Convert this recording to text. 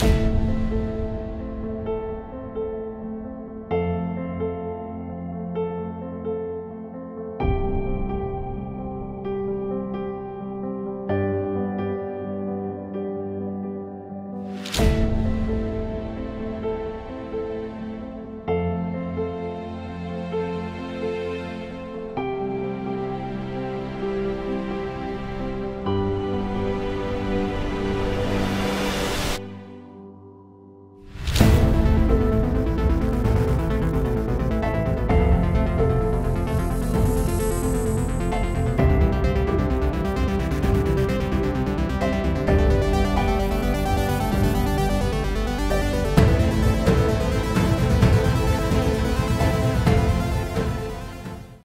you